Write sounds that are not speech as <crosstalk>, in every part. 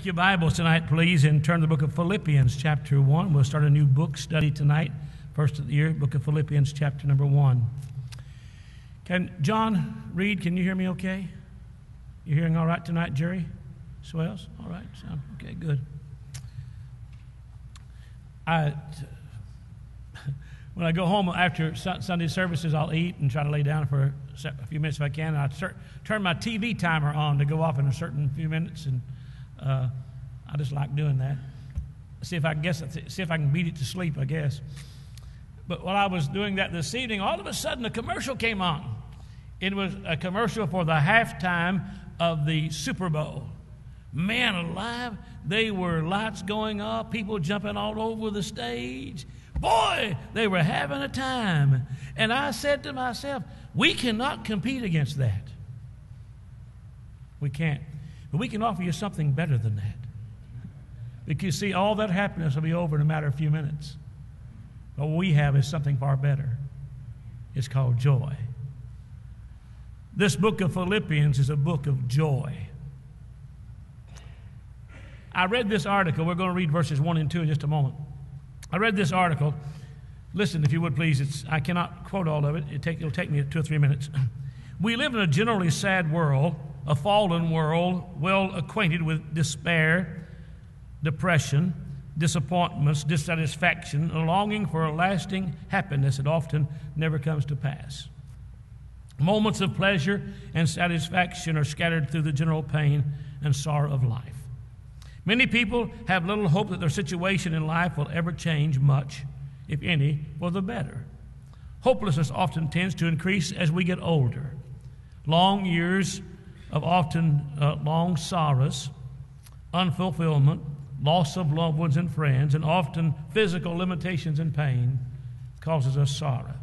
Take your Bibles tonight, please, and turn to the book of Philippians, chapter 1. We'll start a new book study tonight, first of the year, book of Philippians, chapter number 1. Can John Reed, can you hear me okay? you're hearing all right tonight, Jerry? Swells? All right, sound okay, good. I, <laughs> when I go home after Sunday services, I'll eat and try to lay down for a few minutes if I can. And I turn my TV timer on to go off in a certain few minutes, and uh, I just like doing that. See if I can guess, see if I can beat it to sleep. I guess. But while I was doing that this evening, all of a sudden a commercial came on. It was a commercial for the halftime of the Super Bowl. Man alive, they were lights going up, people jumping all over the stage. Boy, they were having a time. And I said to myself, we cannot compete against that. We can't. But we can offer you something better than that. Because you see, all that happiness will be over in a matter of a few minutes. But what we have is something far better. It's called joy. This book of Philippians is a book of joy. I read this article. We're going to read verses 1 and 2 in just a moment. I read this article. Listen, if you would please. It's, I cannot quote all of it. It take, it'll take me two or three minutes. <clears throat> We live in a generally sad world, a fallen world, well acquainted with despair, depression, disappointments, dissatisfaction, a longing for a lasting happiness that often never comes to pass. Moments of pleasure and satisfaction are scattered through the general pain and sorrow of life. Many people have little hope that their situation in life will ever change much, if any, for the better. Hopelessness often tends to increase as we get older. Long years of often uh, long sorrows, unfulfillment, loss of loved ones and friends, and often physical limitations and pain causes us sorrow.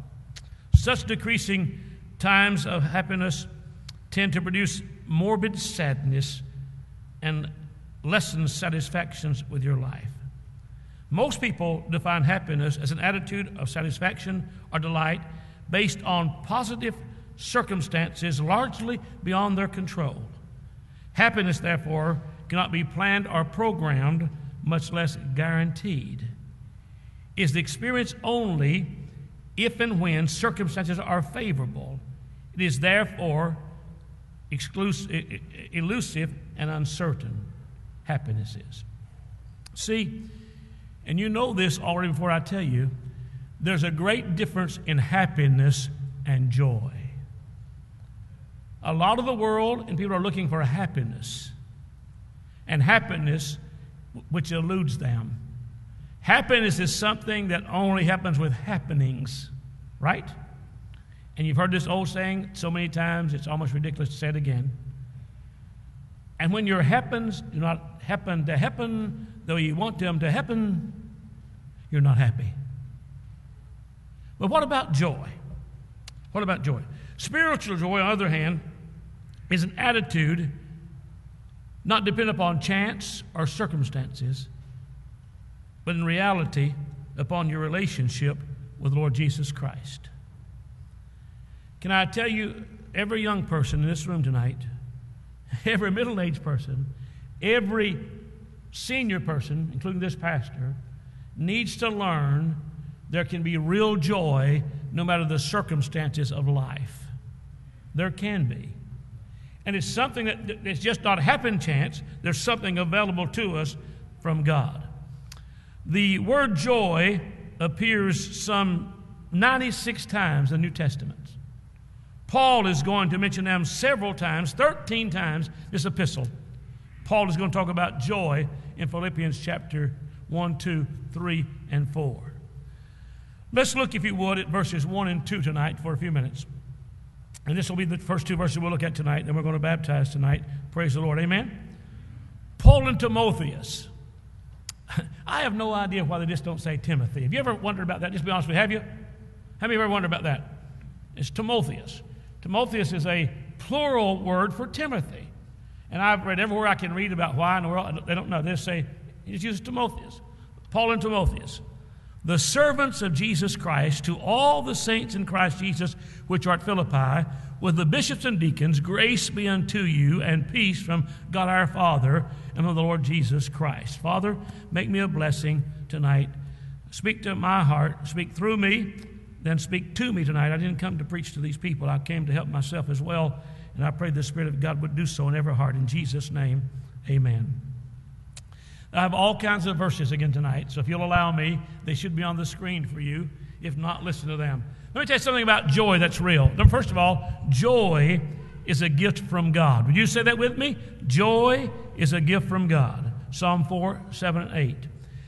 Such decreasing times of happiness tend to produce morbid sadness and lessen satisfactions with your life. Most people define happiness as an attitude of satisfaction or delight based on positive circumstances largely beyond their control. Happiness, therefore, cannot be planned or programmed, much less guaranteed. Is the experience only if and when circumstances are favorable. It is therefore elusive and uncertain. Happiness is. See, and you know this already before I tell you, there's a great difference in happiness and joy. A lot of the world and people are looking for happiness, and happiness which eludes them. Happiness is something that only happens with happenings, right? And you've heard this old saying so many times, it's almost ridiculous to say it again. And when your happens do not happen to happen, though you want them to happen, you're not happy. But what about joy? What about joy? Spiritual joy, on the other hand, is an attitude not dependent upon chance or circumstances, but in reality upon your relationship with Lord Jesus Christ. Can I tell you, every young person in this room tonight, <laughs> every middle aged person, every senior person, including this pastor, needs to learn there can be real joy no matter the circumstances of life. There can be. And it's something that it's just not happen chance. There's something available to us from God. The word joy appears some 96 times in the New Testament. Paul is going to mention them several times, 13 times, this epistle. Paul is going to talk about joy in Philippians chapter 1, 2, 3, and 4. Let's look, if you would, at verses 1 and 2 tonight for a few minutes. And this will be the first two verses we'll look at tonight. Then we're going to baptize tonight. Praise the Lord. Amen. Paul and Timotheus. <laughs> I have no idea why they just don't say Timothy. Have you ever wondered about that? Just be honest with you. Have you? Have you ever wondered about that? It's Timotheus. Timotheus is a plural word for Timothy. And I've read everywhere I can read about why in the world. They don't know. They say, he just uses Timotheus. Paul and Timotheus. The servants of Jesus Christ, to all the saints in Christ Jesus which are at Philippi, with the bishops and deacons, grace be unto you and peace from God our Father and from the Lord Jesus Christ. Father, make me a blessing tonight. Speak to my heart, speak through me, then speak to me tonight. I didn't come to preach to these people, I came to help myself as well. And I pray the Spirit of God would do so in every heart. In Jesus' name, amen. I have all kinds of verses again tonight, so if you'll allow me, they should be on the screen for you. If not, listen to them. Let me tell you something about joy that's real. First of all, joy is a gift from God. Would you say that with me? Joy is a gift from God. Psalm 4, 7, and 8.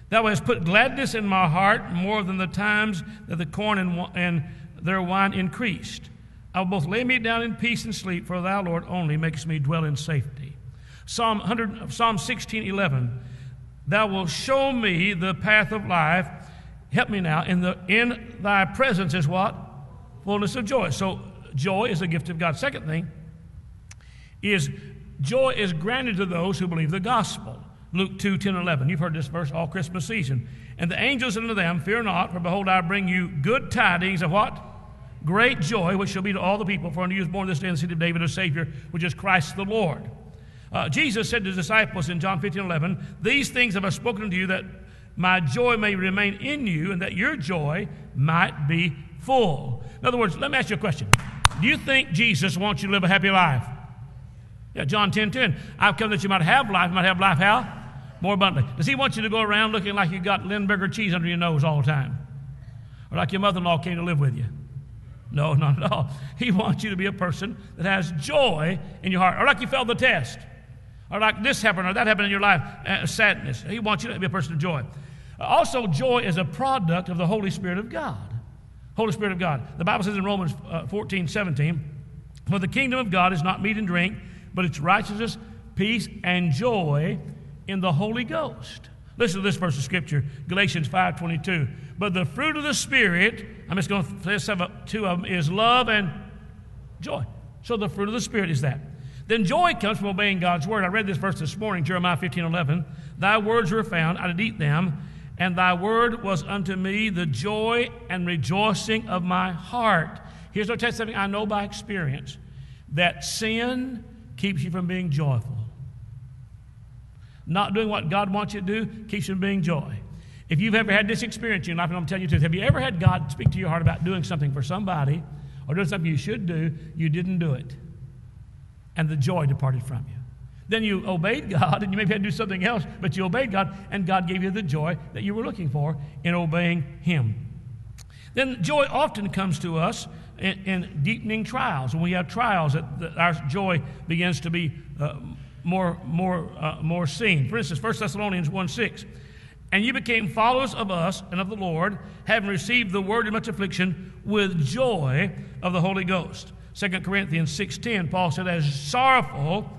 Thou hast put gladness in my heart more than the times that the corn and, and their wine increased. I will both lay me down in peace and sleep, for thou, Lord, only makest me dwell in safety. Psalm, 100, Psalm 16, 11. Thou wilt show me the path of life. Help me now. In, the, in thy presence is what? Fullness of joy. So joy is a gift of God. Second thing is joy is granted to those who believe the gospel. Luke 2, 10, 11. You've heard this verse all Christmas season. And the angels said unto them, Fear not, for behold, I bring you good tidings of what? Great joy, which shall be to all the people. For unto you is born this day in the city of David a Savior, which is Christ the Lord. Uh, Jesus said to the disciples in John 15, 11, These things have I spoken unto you that my joy may remain in you and that your joy might be full. In other words, let me ask you a question. Do you think Jesus wants you to live a happy life? Yeah, John 10 10. I've come that you might have life, you might have life how? More abundantly. Does he want you to go around looking like you got Limburger cheese under your nose all the time? Or like your mother in law came to live with you? No, not at all. He wants you to be a person that has joy in your heart. Or like you failed the test. Or like this happened or that happened in your life. Uh, sadness. He wants you to be a person of joy. Also, joy is a product of the Holy Spirit of God. Holy Spirit of God. The Bible says in Romans uh, 14, 17, For the kingdom of God is not meat and drink, but it's righteousness, peace, and joy in the Holy Ghost. Listen to this verse of Scripture, Galatians 5.22. But the fruit of the Spirit, I'm just going to say two of them, is love and joy. So the fruit of the Spirit is that. Then joy comes from obeying God's word. I read this verse this morning, Jeremiah 15, 11. Thy words were found, I did eat them, and thy word was unto me the joy and rejoicing of my heart. Here's what you something I know by experience that sin keeps you from being joyful. Not doing what God wants you to do keeps you from being joy. If you've ever had this experience in your life, and I'm telling you truth, have you ever had God speak to your heart about doing something for somebody or doing something you should do, you didn't do it, and the joy departed from you? Then you obeyed God, and you maybe had to do something else, but you obeyed God, and God gave you the joy that you were looking for in obeying Him. Then joy often comes to us in, in deepening trials. When we have trials, that, our joy begins to be uh, more, more, uh, more seen. For instance, 1 Thessalonians 1 6. And you became followers of us and of the Lord, having received the word in much affliction with joy of the Holy Ghost. 2 Corinthians 6.10, Paul said, as sorrowful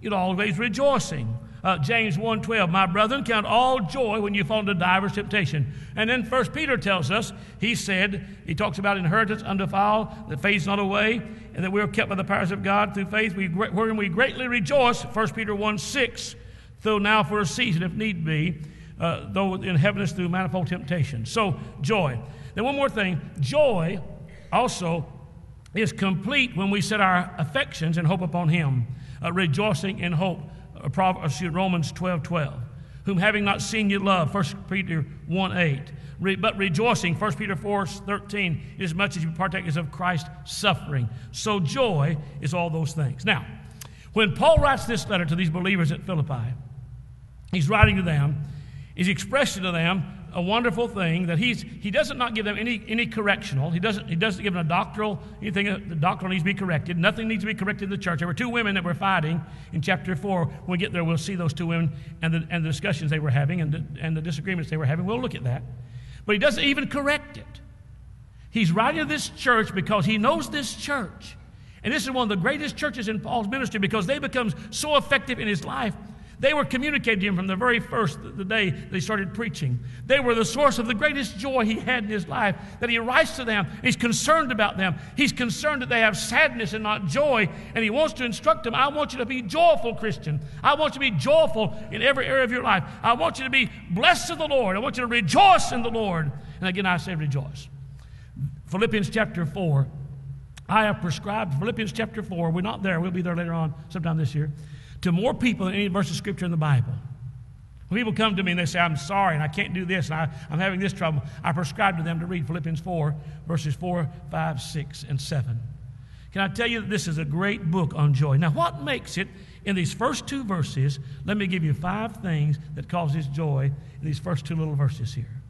you'd always rejoicing. Uh, James 1.12, my brethren, count all joy when you fall into divers temptation. And then First Peter tells us, he said, he talks about inheritance undefiled, that fades not away, and that we are kept by the powers of God through faith, we, wherein we greatly rejoice, 1 Peter 1, 6, though now for a season, if need be, uh, though in heaviness through manifold temptation. So, joy. Then one more thing, joy also is complete when we set our affections and hope upon him uh, rejoicing in hope. Uh, Proverbs, Romans 12 12. Whom having not seen you love, 1 Peter 1 8. Re, but rejoicing, 1 Peter 4 13, as much as you partakers of Christ's suffering. So joy is all those things. Now, when Paul writes this letter to these believers at Philippi, he's writing to them, he's expressing to them a wonderful thing that he's, he doesn't not give them any, any correctional. He doesn't, he doesn't give them a doctoral, anything the doctrinal needs to be corrected. Nothing needs to be corrected in the church. There were two women that were fighting in chapter 4. When we get there, we'll see those two women and the, and the discussions they were having and the, and the disagreements they were having. We'll look at that. But he doesn't even correct it. He's writing to this church because he knows this church. And this is one of the greatest churches in Paul's ministry because they become so effective in his life They were communicating to him from the very first the day they started preaching. They were the source of the greatest joy he had in his life. That he writes to them, he's concerned about them. He's concerned that they have sadness and not joy, and he wants to instruct them. I want you to be joyful, Christian. I want you to be joyful in every area of your life. I want you to be blessed of the Lord. I want you to rejoice in the Lord. And again, I say rejoice. Philippians chapter 4. I have prescribed Philippians chapter 4. We're not there. We'll be there later on sometime this year. To more people than any verse of scripture in the Bible. When people come to me and they say, I'm sorry and I can't do this and I, I'm having this trouble, I prescribe to them to read Philippians 4, verses 4, 5, 6, and 7. Can I tell you that this is a great book on joy? Now, what makes it in these first two verses? Let me give you five things that causes joy in these first two little verses here.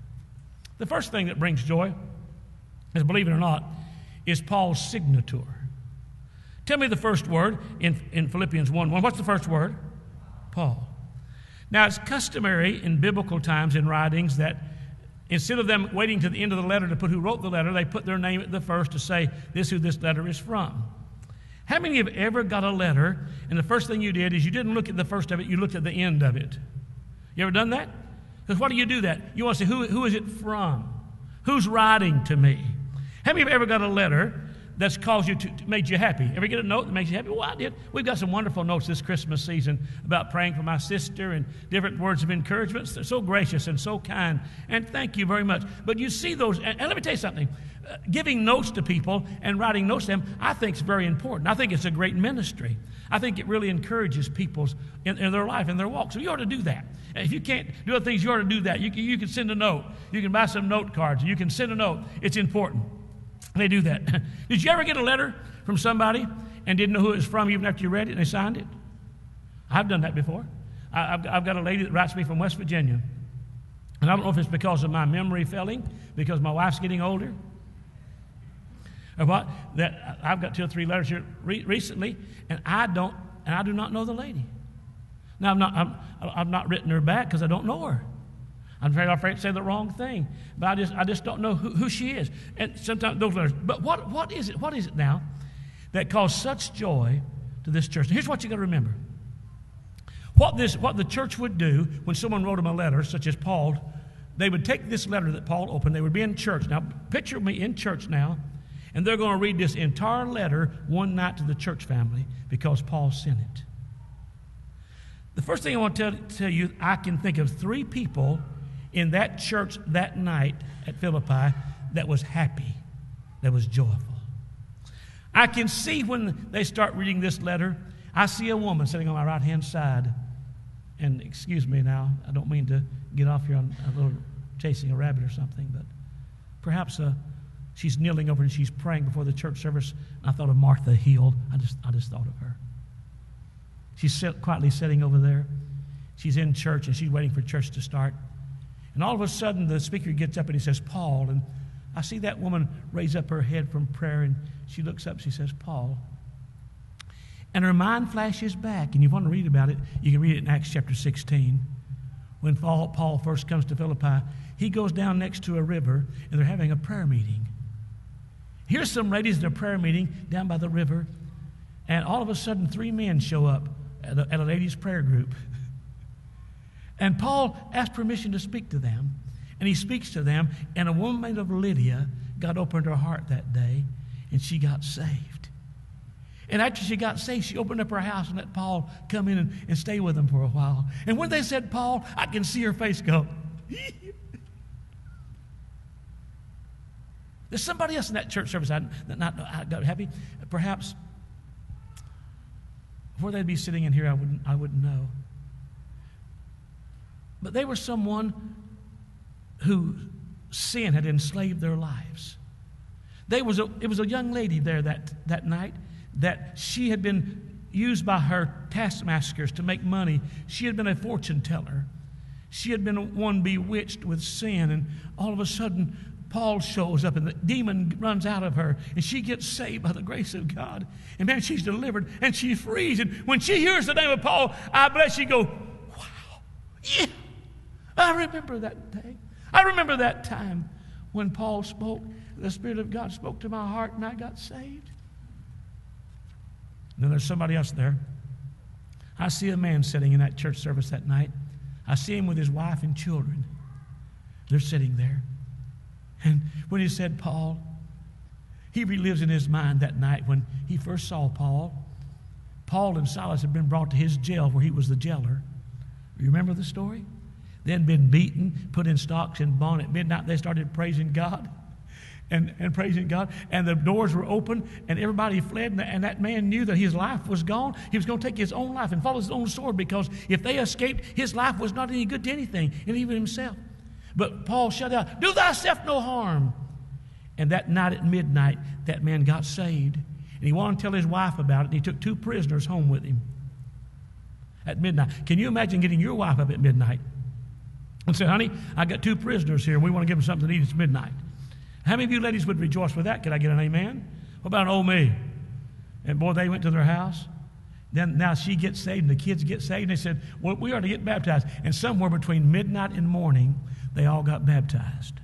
The first thing that brings joy is, believe it or not, is Paul's signature. Tell me the first word in, in Philippians 1 1. What's the first word? Paul. Now, it's customary in biblical times in writings that instead of them waiting to the end of the letter to put who wrote the letter, they put their name at the first to say, This who this letter is from. How many of you have ever got a letter and the first thing you did is you didn't look at the first of it, you looked at the end of it? You ever done that? Because why do you do that? You want to say, who, who is it from? Who's writing to me? How many have ever got a letter that's caused you to, made you happy? Ever get a note that makes you happy? Well, I did. We've got some wonderful notes this Christmas season about praying for my sister and different words of encouragement. They're so gracious and so kind. And thank you very much. But you see those, and, let me tell you something. Uh, giving notes to people and writing notes to them, I think is very important. I think it's a great ministry. I think it really encourages people's in, in their life and their walk. So you ought to do that. If you can't do other things, you ought to do that. You can, you can send a note. You can buy some note cards. You can send a note. It's important. They do that. <laughs> Did you ever get a letter from somebody and didn't know who it was from even after you read it and they signed it? I've done that before. I, have I've got a lady that writes me from West Virginia. And I don't know if it's because of my memory failing, because my wife's getting older, or what. That I've got two or three letters here re- recently, and I don't, and I do not know the lady. Now, I'm not, I'm, I've not written her back because I don't know her. I'm afraid, I'm afraid to say the wrong thing, but I just, I just don't know who, who she is. And sometimes those letters. But what, what is it? What is it now that caused such joy to this church? here's what you got to remember. What, this, what the church would do when someone wrote them a letter, such as Paul, they would take this letter that Paul opened, they would be in church. Now, picture me in church now, and they're going to read this entire letter one night to the church family because Paul sent it. The first thing I want to tell, tell you, I can think of three people in that church that night at Philippi that was happy, that was joyful. I can see when they start reading this letter, I see a woman sitting on my right hand side. And excuse me now, I don't mean to get off here on a little chasing a rabbit or something, but perhaps uh, she's kneeling over and she's praying before the church service. And I thought of Martha healed. I just, I just thought of her. She's sit, quietly sitting over there. She's in church and she's waiting for church to start. And all of a sudden, the speaker gets up and he says, Paul. And I see that woman raise up her head from prayer and she looks up, she says, Paul. And her mind flashes back, and you want to read about it, you can read it in Acts chapter 16. When Paul first comes to Philippi, he goes down next to a river and they're having a prayer meeting. Here's some ladies in a prayer meeting down by the river, and all of a sudden, three men show up at a, at a ladies' prayer group. <laughs> And Paul asked permission to speak to them, and he speaks to them, and a woman of Lydia God opened her heart that day, and she got saved. And after she got saved, she opened up her house and let Paul come in and, and stay with them for a while. And when they said Paul, I can see her face go. <laughs> There's somebody else in that church service that not I got happy. Perhaps before they'd be sitting in here, I wouldn't, I wouldn't know. But they were someone who sin had enslaved their lives. There was a, it was a young lady there that, that night that she had been used by her taskmasters to make money. She had been a fortune teller. She had been one bewitched with sin, and all of a sudden, Paul shows up and the demon runs out of her and she gets saved by the grace of God. And man, she's delivered and she's free. And when she hears the name of Paul, I bless she go, wow, yeah, I remember that day. I remember that time when Paul spoke, the Spirit of God spoke to my heart, and I got saved. Then there's somebody else there. I see a man sitting in that church service that night. I see him with his wife and children. They're sitting there. And when he said Paul, he relives in his mind that night when he first saw Paul. Paul and Silas had been brought to his jail where he was the jailer. You remember the story? Then been beaten, put in stocks and bond at midnight. They started praising God and, and praising God. And the doors were open and everybody fled. And, and that man knew that his life was gone. He was going to take his own life and follow his own sword because if they escaped, his life was not any good to anything, and even himself. But Paul shut out, Do thyself no harm. And that night at midnight, that man got saved. And he wanted to tell his wife about it, and he took two prisoners home with him at midnight. Can you imagine getting your wife up at midnight and say, Honey, I got two prisoners here, we want to give them something to eat. It's midnight. How many of you ladies would rejoice with that? Could I get an amen? What about an old me? And boy, they went to their house. Then now she gets saved and the kids get saved. And they said, Well, we are to get baptized. And somewhere between midnight and morning, they all got baptized.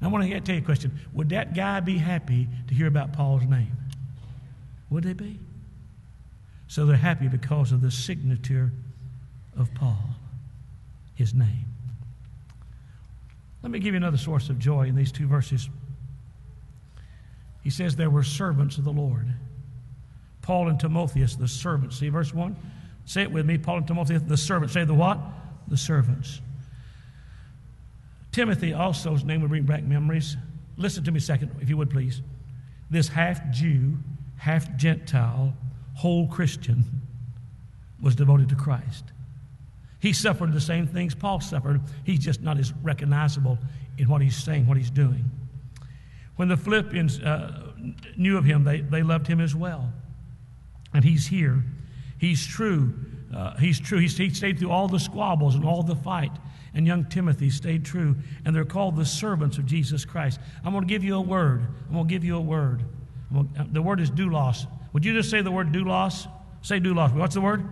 Now, I want to tell you a question. Would that guy be happy to hear about Paul's name? Would they be? So they're happy because of the signature of Paul, his name. Let me give you another source of joy in these two verses. He says there were servants of the Lord. Paul and Timotheus, the servants. See verse 1? Say it with me. Paul and Timotheus, the servants. Say the what? The servants. Timothy also, his name would bring back memories. Listen to me a second, if you would please. This half Jew, half Gentile, whole Christian was devoted to Christ. He suffered the same things Paul suffered. He's just not as recognizable in what he's saying, what he's doing. When the Philippians uh, knew of him, they, they loved him as well. And he's here. He's true. Uh, he's true. He stayed through all the squabbles and all the fight. And young Timothy stayed true. And they're called the servants of Jesus Christ. I'm going to give you a word. I'm going to give you a word. Gonna, uh, the word is doulos. Would you just say the word doulos? Say doulos. What's the word?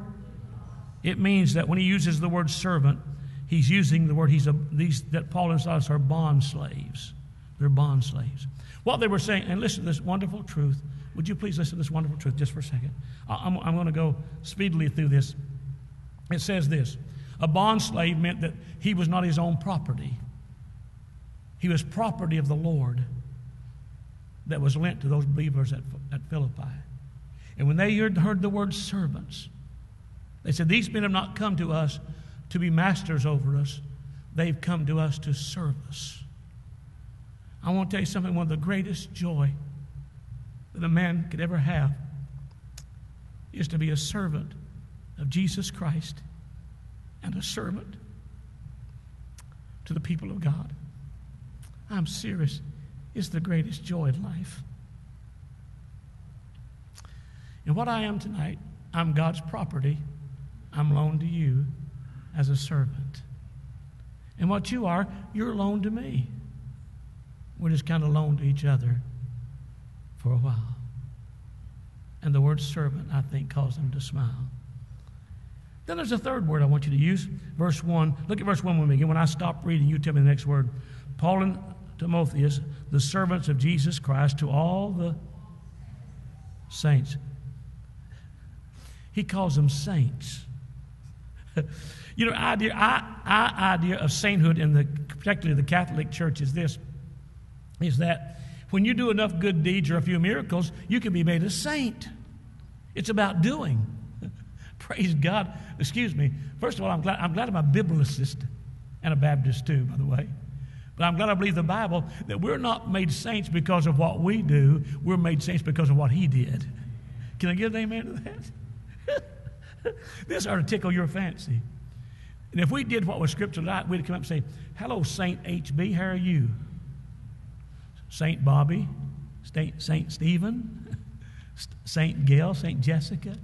It means that when he uses the word servant, he's using the word he's a, these that Paul and Silas are bond slaves. They're bond slaves. What they were saying, and listen to this wonderful truth. Would you please listen to this wonderful truth just for a second? I'm, I'm going to go speedily through this. It says this A bond slave meant that he was not his own property, he was property of the Lord that was lent to those believers at, at Philippi. And when they heard, heard the word servants, they said, These men have not come to us to be masters over us, they've come to us to serve us. I want to tell you something one of the greatest joy that a man could ever have is to be a servant of Jesus Christ and a servant to the people of God. I'm serious. It's the greatest joy in life. And what I am tonight, I'm God's property. I'm loaned to you as a servant. And what you are, you're loaned to me. We're just kind of loaned to each other for a while. And the word servant, I think, caused them to smile. Then there's a third word I want you to use. Verse 1. Look at verse 1 with me again. When I stop reading, you tell me the next word. Paul and Timotheus, the servants of Jesus Christ, to all the saints. He calls them saints. <laughs> you know, idea, our, idea of sainthood in the, particularly the Catholic Church is this, is that when you do enough good deeds or a few miracles, you can be made a saint. It's about doing. <laughs> Praise God. Excuse me. First of all, I'm glad, I'm glad I'm a biblicist and a Baptist too, by the way. But I'm glad I believe the Bible that we're not made saints because of what we do. We're made saints because of what He did. Can I give an amen to that? <laughs> <laughs> this ought to tickle your fancy. And if we did what was scripture like, we'd come up and say, Hello, Saint HB, how are you? Saint Bobby, Saint, Saint Stephen, <laughs> Saint Gail, Saint Jessica.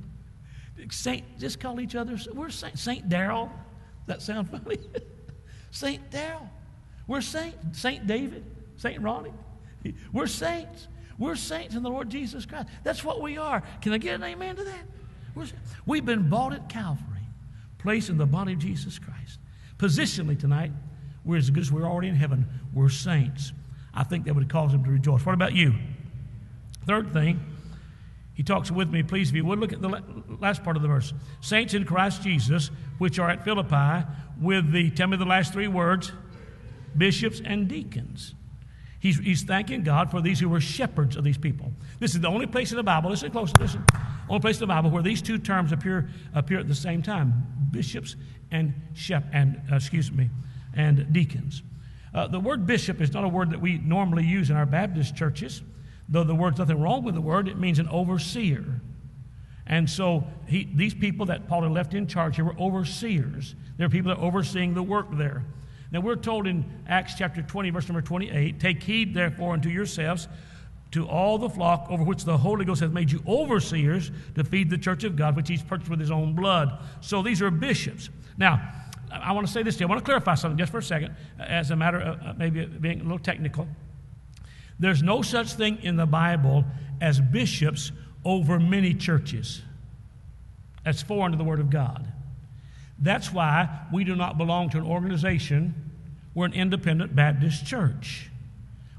Saint, just call each other, we're Saint, Saint Daryl. That sound funny? <laughs> Saint Daryl. We're Saint, Saint David, Saint Ronnie. We're saints. We're saints in the Lord Jesus Christ. That's what we are. Can I get an amen to that? We've been bought at Calvary, placed in the body of Jesus Christ. Positionally tonight, we're as good as we're already in heaven. We're saints. I think that would cause them to rejoice. What about you? Third thing, He talks with me, please, if you would look at the last part of the verse. Saints in Christ Jesus, which are at Philippi, with the, tell me the last three words, bishops and deacons. He's, he's thanking God for these who were shepherds of these people. This is the only place in the Bible, listen close, listen, only place in the Bible where these two terms appear, appear at the same time bishops and, shep, and uh, excuse me, and deacons. Uh, the word bishop is not a word that we normally use in our Baptist churches, though the word's nothing wrong with the word, it means an overseer. And so he, these people that Paul had left in charge here were overseers. They're people that are overseeing the work there. Now, we're told in Acts chapter 20, verse number 28 Take heed, therefore, unto yourselves, to all the flock over which the Holy Ghost hath made you overseers to feed the church of God, which he's purchased with his own blood. So these are bishops. Now, I want to say this to you. I want to clarify something just for a second, as a matter of uh, maybe being a little technical. There's no such thing in the Bible as bishops over many churches. That's foreign to the Word of God. That's why we do not belong to an organization we're an independent Baptist church.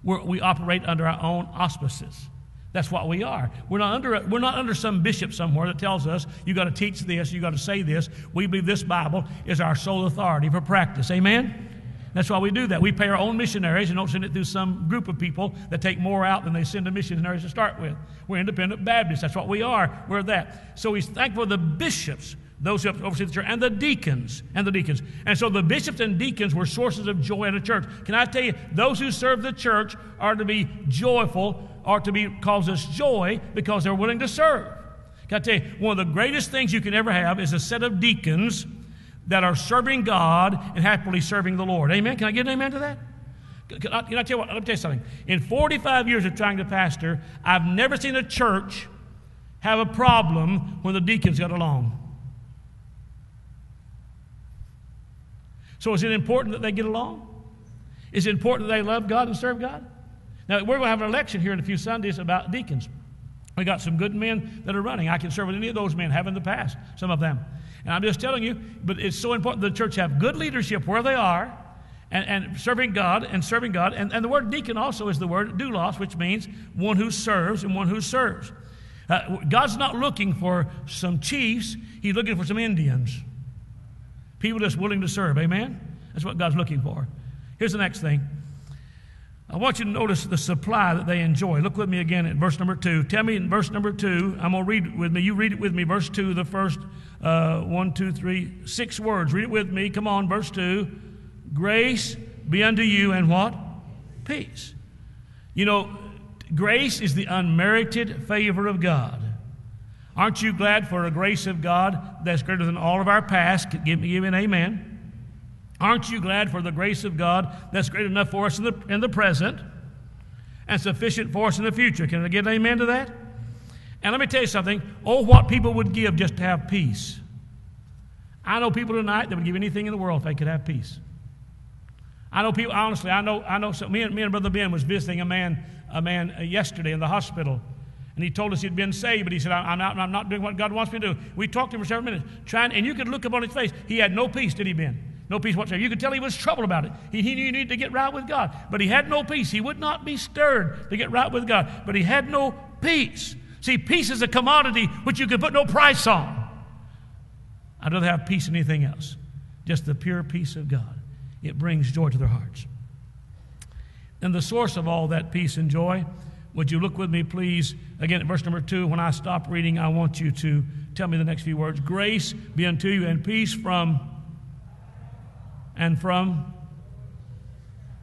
We're, we operate under our own auspices. That's what we are. We're not under, we're not under some bishop somewhere that tells us you got to teach this, you got to say this. We believe this Bible is our sole authority for practice. Amen? That's why we do that. We pay our own missionaries and don't send it through some group of people that take more out than they send to missionaries to start with. We're independent Baptists. That's what we are. We're that. So he's thankful for the bishops those who oversee the church, and the deacons, and the deacons. And so the bishops and deacons were sources of joy in a church. Can I tell you, those who serve the church are to be joyful, are to be cause us joy because they're willing to serve. Can I tell you, one of the greatest things you can ever have is a set of deacons that are serving God and happily serving the Lord. Amen? Can I get an amen to that? Can I, uh, can I tell you what? Let me tell you something. In 45 years of trying to pastor, I've never seen a church have a problem when the deacons got along. So is it important that they get along? Is it important that they love God and serve God? Now, we're going to have an election here in a few Sundays about deacons. We got some good men that are running. I can serve with any of those men, have in the past, some of them. And I'm just telling you, but it's so important the church have good leadership where they are and, and serving God and serving God. And, and the word deacon also is the word doulos, which means one who serves and one who serves. Uh, God's not looking for some chiefs, He's looking for some Indians. People just willing to serve. Amen? That's what God's looking for. Here's the next thing. I want you to notice the supply that they enjoy. Look with me again at verse number two. Tell me in verse number two, I'm going to read it with me. You read it with me. Verse two, the first uh, one, two, three, six words. Read it with me. Come on, verse two. Grace be unto you and what? Peace. You know, grace is the unmerited favor of God. Aren't you glad for a grace of God that's greater than all of our past? Give me, give me an amen. Aren't you glad for the grace of God that's great enough for us in the, in the present and sufficient for us in the future? Can I get an amen to that? And let me tell you something. Oh, what people would give just to have peace. I know people tonight that would give anything in the world if they could have peace. I know people, honestly, I know, I know, so me and, me and Brother Ben was visiting a man, a man uh, yesterday in the hospital and he told us he'd been saved, but he said, I'm not, I'm not doing what God wants me to do. We talked to him for several minutes, trying, and you could look up on his face. He had no peace, did he, Ben? No peace whatsoever. You could tell he was troubled about it. He, he knew he needed to get right with God, but he had no peace. He would not be stirred to get right with God, but he had no peace. See, peace is a commodity which you can put no price on. I'd rather have peace than anything else. Just the pure peace of God. It brings joy to their hearts. And the source of all that peace and joy would you look with me, please, again at verse number two? When I stop reading, I want you to tell me the next few words. Grace be unto you and peace from and from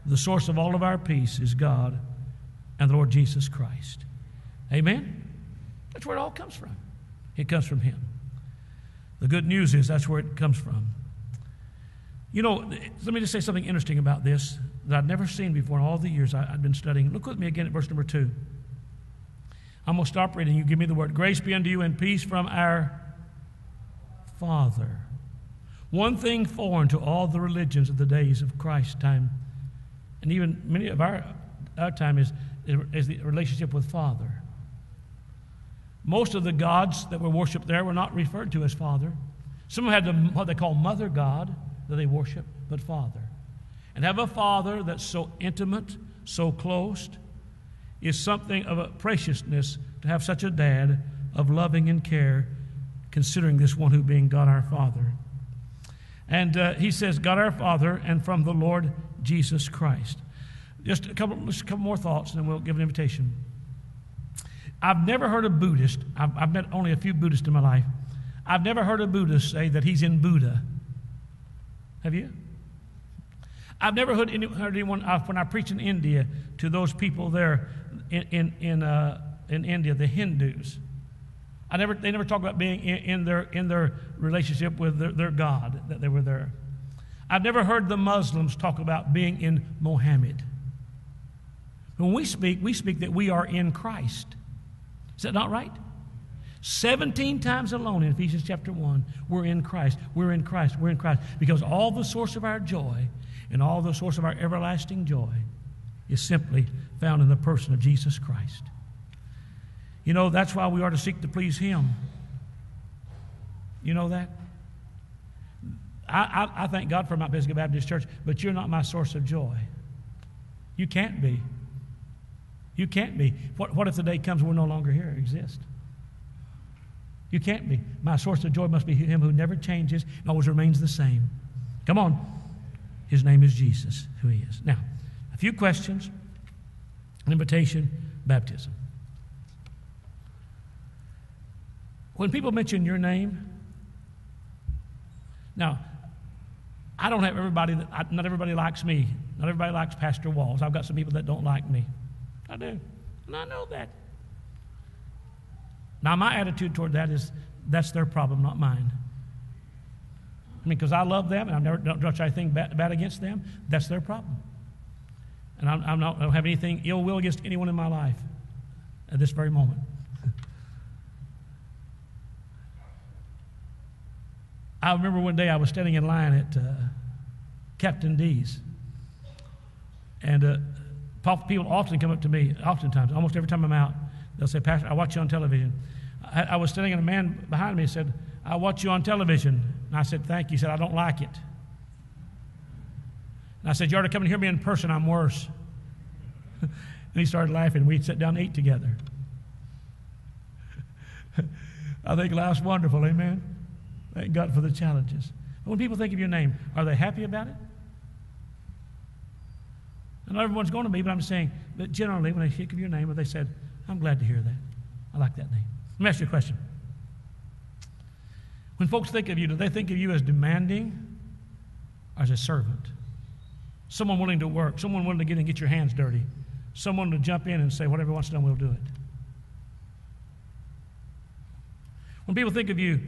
the source of all of our peace is God and the Lord Jesus Christ. Amen? That's where it all comes from. It comes from Him. The good news is that's where it comes from. You know, let me just say something interesting about this that I'd never seen before in all the years I, had been studying. Look with me again at verse number two. I'm going to stop reading. You give me the word. Grace be unto you and peace from our Father. One thing foreign to all the religions of the days of Christ's time, and even many of our, our time, is, is the relationship with Father. Most of the gods that were worshipped there were not referred to as Father. Some had the, what they call Mother God that they worship, but Father. And have a Father that's so intimate, so close, is something of a preciousness to have such a dad of loving and care, considering this one who being God our Father. And uh, he says, God our Father, and from the Lord Jesus Christ. Just a couple, just a couple more thoughts, and then we'll give an invitation. I've never heard a Buddhist, I've, I've met only a few Buddhists in my life. I've never heard a Buddhist say that he's in Buddha. Have you? I've never heard, any, heard anyone, uh, when I preach in India to those people there in, in, in, uh, in India, the Hindus, I never, they never talk about being in, in their, in their relationship with their, their God, that they were there. I've never heard the Muslims talk about being in Mohammed. When we speak, we speak that we are in Christ. Is that not right? 17 times alone in Ephesians chapter 1, we're in Christ. We're in Christ. We're in Christ. Because all the source of our joy and all the source of our everlasting joy is simply found in the person of Jesus Christ. You know, that's why we are to seek to please Him. You know that? I, I, I thank God for my Pisgah Baptist Church, but you're not my source of joy. You can't be. You can't be. What, what if the day comes we're no longer here, exist? You can't be. My source of joy must be Him who never changes and always remains the same. Come on. His name is Jesus, who He is. Now, a few questions, an invitation, baptism. When people mention your name, now, I don't have everybody that, I, not everybody likes me. Not everybody likes Pastor Walls. I've got some people that don't like me. I do. And I know that. Now, my attitude toward that is that's their problem, not mine. I mean, because I love them and I've never don't, try anything bad, bad, against them, that's their problem. And I'm, I'm not, I don't have anything ill will against anyone in my life at this very moment. <laughs> I remember one day I was standing in line at uh, Captain D's, and uh, people often come up to me, oftentimes, almost every time I'm out, they'll say, Pastor, I watch you on television. I, I was standing, and a man behind me said, I watch you on television. And I said, Thank you. He said, I don't like it. And I said, You ought to come and hear me in person. I'm worse. <laughs> and he started laughing. We sat down and ate together. <laughs> I think life's wonderful. Amen. Thank God for the challenges. But when people think of your name, are they happy about it? And not everyone's going to be, but I'm saying that generally, when they think of your name, they said, I'm glad to hear that. I like that name. Let me ask you a question. When folks think of you, do they think of you as demanding as a servant? Someone willing to work, someone willing to get in and get your hands dirty, someone to jump in and say, whatever wants done, we'll do it. When people think of you,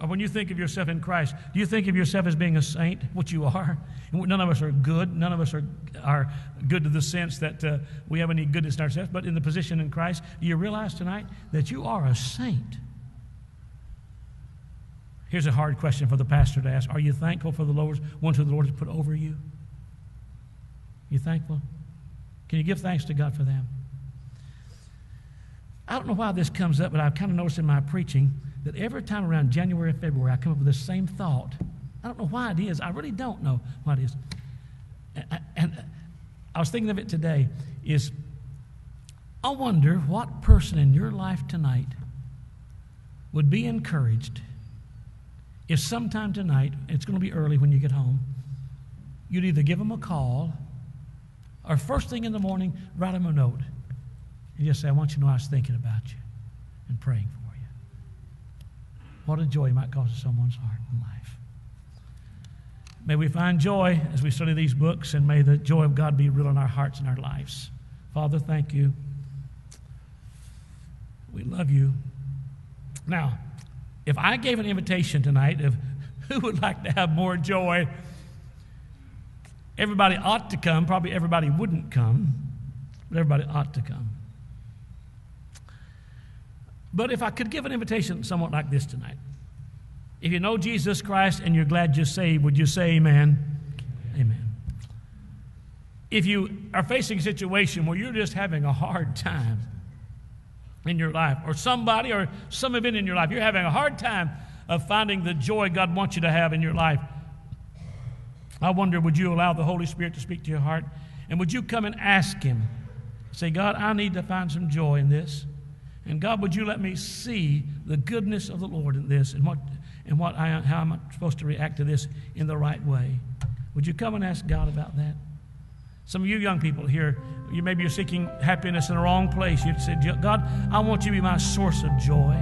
or when you think of yourself in Christ, do you think of yourself as being a saint, what you are? None of us are good. None of us are, are good to the sense that uh, we have any goodness in ourselves. But in the position in Christ, do you realize tonight that you are a saint? Here's a hard question for the pastor to ask Are you thankful for the Lord's, ones who the Lord has put over you? You thankful? Can you give thanks to God for them? I don't know why this comes up, but I've kind of noticed in my preaching that every time around January and February, I come up with the same thought. I don't know why it is. I really don't know what it is. And I was thinking of it today is I wonder what person in your life tonight would be encouraged if sometime tonight, it's going to be early when you get home, you'd either give them a call or first thing in the morning, write them a note and just say, I want you to know I was thinking about you and praying for you. What a joy might cause someone's heart and life. May we find joy as we study these books, and may the joy of God be real in our hearts and our lives. Father, thank you. We love you. Now, if I gave an invitation tonight of who would like to have more joy, everybody ought to come. Probably everybody wouldn't come, but everybody ought to come. But if I could give an invitation somewhat like this tonight, if you know Jesus Christ and you're glad you're saved, would you say amen? Amen. If you are facing a situation where you're just having a hard <laughs> time in your life, or somebody or some event in your life, you're having a hard time of finding the joy God wants you to have in your life, I wonder would you allow the Holy Spirit to speak to your heart? And would you come and ask Him? Say, God, I need to find some joy in this. And God, would you let me see the goodness of the Lord in this and what and what I, how I'm supposed to react to this in the right way? Would you come and ask God about that? Some of you young people here, you maybe you're seeking happiness in the wrong place. You said, God, I want you to be my source of joy.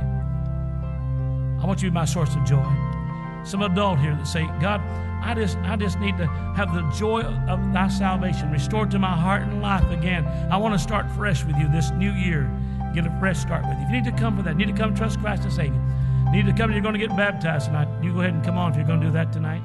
I want you to be my source of joy. Some adult here that say, God, I just, I just need to have the joy of thy salvation restored to my heart and life again. I want to start fresh with you this new year. Get a fresh start with you. If you need to come for that, you need to come trust Christ as Savior. You need to come, you're going to get baptized tonight. You go ahead and come on if you're going to do that tonight.